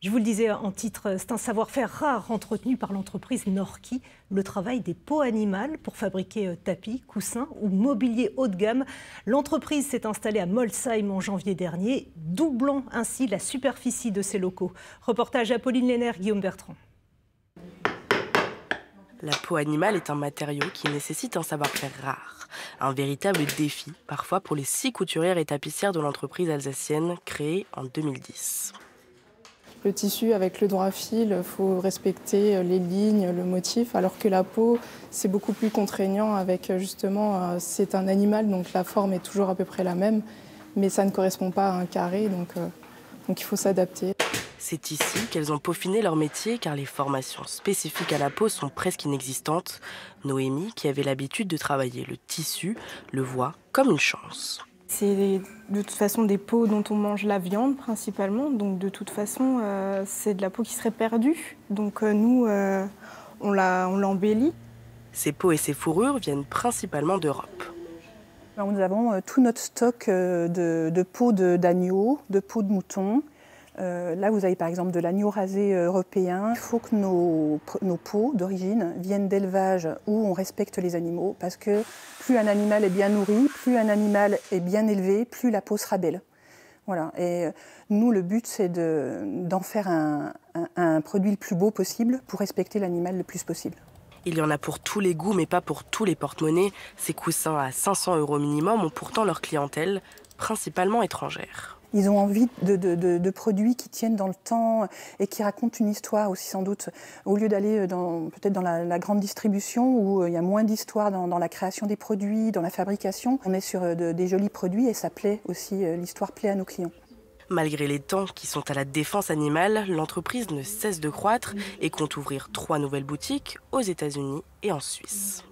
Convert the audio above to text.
Je vous le disais en titre, c'est un savoir-faire rare entretenu par l'entreprise Norki, le travail des peaux animales pour fabriquer euh, tapis, coussins ou mobilier haut de gamme. L'entreprise s'est installée à Molsheim en janvier dernier, doublant ainsi la superficie de ses locaux. Reportage Apolline Léner, Guillaume Bertrand. La peau animale est un matériau qui nécessite un savoir-faire rare. Un véritable défi, parfois pour les six couturières et tapissières de l'entreprise alsacienne créée en 2010. Le tissu avec le droit fil, il faut respecter les lignes, le motif, alors que la peau, c'est beaucoup plus contraignant avec justement, euh, c'est un animal, donc la forme est toujours à peu près la même, mais ça ne correspond pas à un carré, donc, euh, donc il faut s'adapter. C'est ici qu'elles ont peaufiné leur métier car les formations spécifiques à la peau sont presque inexistantes. Noémie, qui avait l'habitude de travailler le tissu, le voit comme une chance. C'est de toute façon des peaux dont on mange la viande principalement, donc de toute façon euh, c'est de la peau qui serait perdue. Donc euh, nous, euh, on l'embellit. Ces peaux et ces fourrures viennent principalement d'Europe. Nous avons tout notre stock de, de peaux d'agneau, de, de peaux de mouton, euh, là, vous avez par exemple de l'agneau rasé européen. Il faut que nos, nos peaux d'origine viennent d'élevage où on respecte les animaux, parce que plus un animal est bien nourri, plus un animal est bien élevé, plus la peau sera belle. Voilà. Et euh, nous, le but, c'est d'en faire un, un produit le plus beau possible pour respecter l'animal le plus possible. Il y en a pour tous les goûts, mais pas pour tous les porte-monnaies. Ces coussins à 500 euros minimum ont pourtant leur clientèle, principalement étrangère. Ils ont envie de, de, de, de, produits qui tiennent dans le temps et qui racontent une histoire aussi sans doute. Au lieu d'aller peut-être dans la, la, grande distribution où euh, il y a moins d'histoire dans, dans, la création des produits, dans la fabrication, on est sur euh, des jolis produits et ça plaît aussi, euh, l'histoire plaît à nos clients. Malgré les temps qui sont à la défense animale, l'entreprise ne cesse de croître et compte ouvrir trois nouvelles boutiques aux États-Unis et en Suisse.